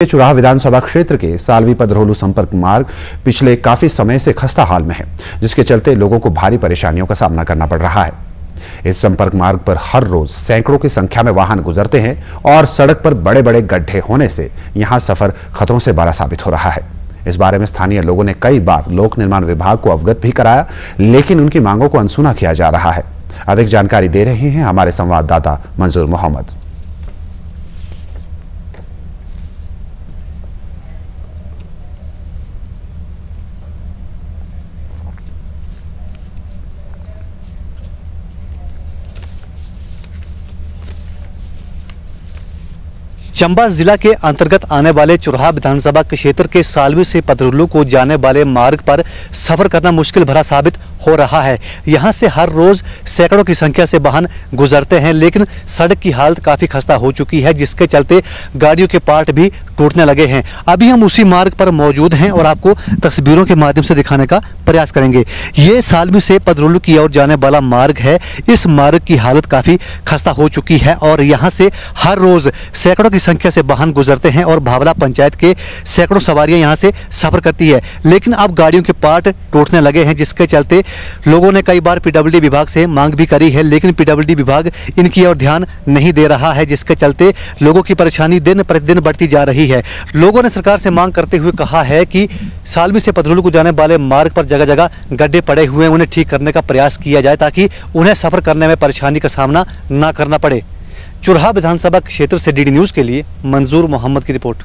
चुराह विधानसभा क्षेत्र के सालवी पदरोलू संपर्क मार्ग पिछले काफ़ी समय से खस्ता हाल में है, जिसके चलते लोगों को भारी परेशानियों का सामना करना पड़ रहा है। इस संपर्क मार्ग पर हर रोज सैकड़ों की संख्या में वाहन गुजरते हैं और सड़क पर बड़े बड़े गड्ढे होने से यहाँ सफ़र खतरों से बड़ा साबित हो रहा है। इस बारे में स्थानीय लोगों ने कई बार लोक निर्माण विभाग को अवगत भी कराया, लेकिन उनकी मांगों को अनसुना किया जा रहा है। अधिक जानकारी दे रहे हैं हमारे संवाददाता मंजूर मोहम्मद। चंबा जिला के अंतर्गत आने वाले चुराहा विधानसभा क्षेत्र के सालवी से पदरुल्लू को जाने वाले मार्ग पर सफ़र करना मुश्किल भरा साबित हो रहा है। यहाँ से हर रोज सैकड़ों की संख्या से वाहन गुजरते हैं, लेकिन सड़क की हालत काफ़ी खस्ता हो चुकी है, जिसके चलते गाड़ियों के पार्ट भी टूटने लगे हैं। अभी हम उसी मार्ग पर मौजूद हैं और आपको तस्वीरों के माध्यम से दिखाने का प्रयास करेंगे। ये सालवी से पदरुल्लू की ओर जाने वाला मार्ग है। इस मार्ग की हालत काफ़ी खस्ता हो चुकी है और यहाँ से हर रोज सैकड़ों की संख्या से वाहन गुजरते हैं और भावला पंचायत के सैकड़ों सवारियाँ यहाँ से सफ़र करती है। लेकिन अब गाड़ियों के पार्ट टूटने लगे हैं, जिसके चलते लोगों ने कई बार पीडब्ल्यूडी विभाग से मांग भी करी है, लेकिन पीडब्ल्यूडी विभाग इनकी ओर ध्यान नहीं दे रहा है, जिसके चलते लोगों की परेशानी दिन प्रतिदिन बढ़ती जा रही है। लोगों ने सरकार से मांग करते हुए कहा है कि सालवी से पदरुल को जाने वाले मार्ग पर जगह जगह गड्ढे पड़े हुए हैं। उन्हें ठीक करने का प्रयास किया जाए ताकि उन्हें सफ़र करने में परेशानी का सामना ना करना पड़े। चुरहा विधानसभा क्षेत्र से डी न्यूज़ के लिए मंजूर मोहम्मद की रिपोर्ट।